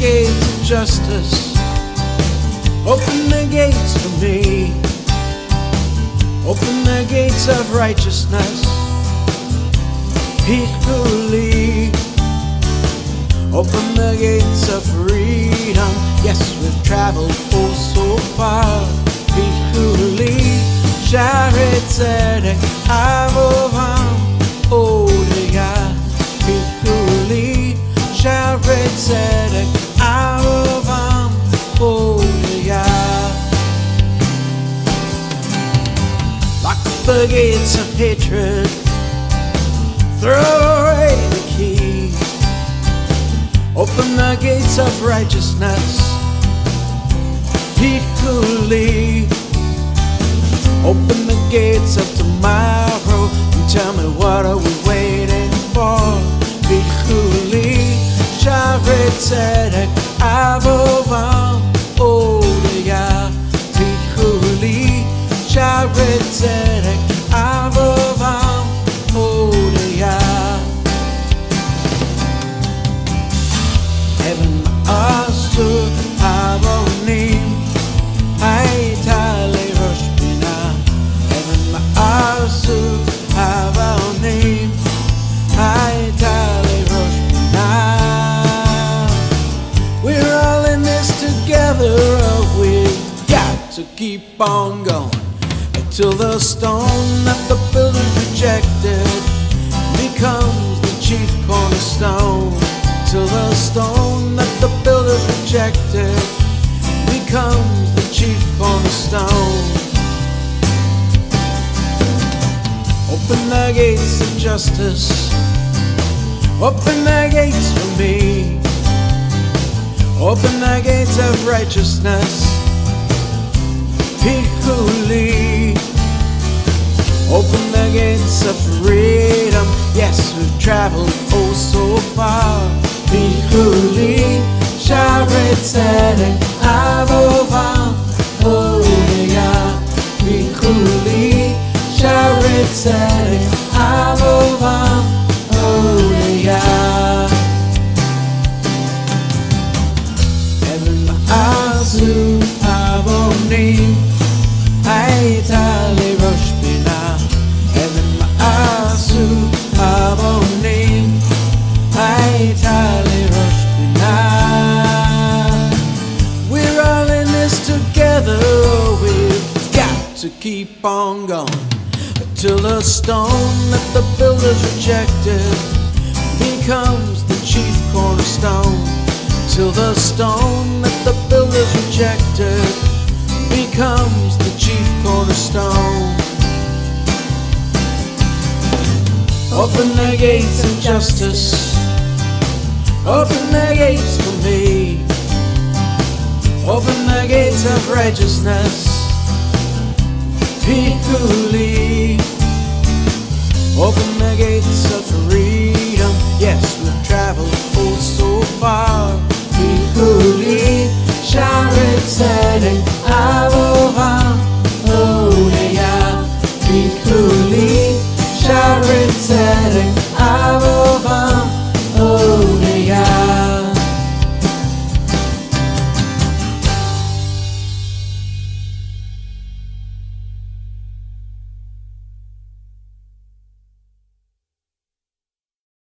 gates of justice. Open the gates for me. Open the gates of righteousness. Peacefully. Open the gates of freedom. Yes, we've traveled oh so far. Peacefully. Share Odeya. Lock the gates of hatred. Throw away the key. Open the gates of righteousness. Peacefully. Open the gates of tomorrow to keep on going Until the stone that the builders rejected Becomes the chief cornerstone Till the stone that the builders rejected becomes the chief cornerstone. Open the gates of justice. Open the gates for me. Open the gates of righteousness. Peacefully. Open the gates of freedom. Yes, we've traveled oh so far. Peacefully. Share tzedek avovam. Oh yeah. To keep on going until the stone that the builders rejected becomes the chief cornerstone. Till the stone that the builders rejected becomes the chief cornerstone. Open the gates of justice. Open the gates for me. Open the gates of righteousness. Peacefully. Open the gates of freedom.